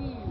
Mm.